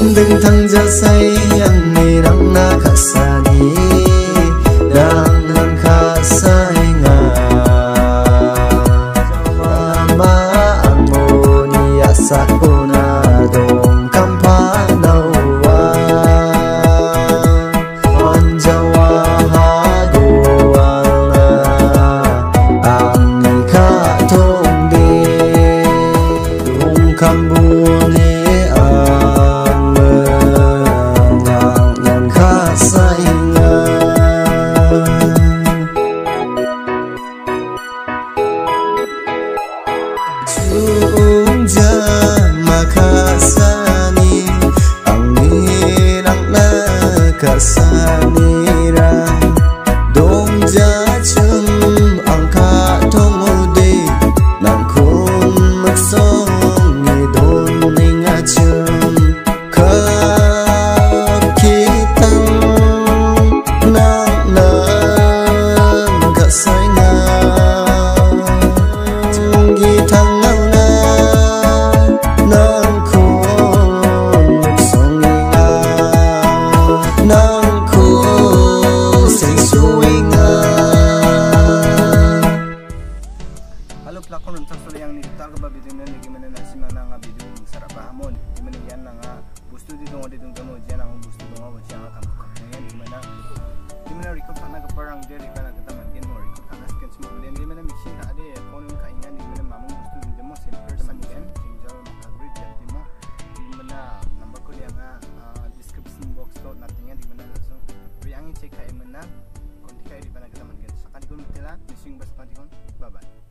든탕자 사이 안내랑 나가사니 랑랑 가사이가 아마 암모니아 사코나 동캄파나와 언제와 하고 알라 안니가 동대 동캄 kasani ang hirang na kasanira lakon unta sore yang ni tar ba bidung nan lagi mana nasi mana nga bidung sarap hamon di mana yan nga bustu di dong di dong dong jan ang bustu dong wa jan kan kan yan di mana di mana record kana ka parang de record na kita man mo record kana scan smo den di mana mixing ka ade phone ka ingan di mana mamung bustu di demo simple sa ni den jinjal makagrid ya di mo di mana number ko yang nga description box to nating yan di mana so riang check ka mana konti ka di mana kita man gen sakali kun mitila missing bas pantikon bye bye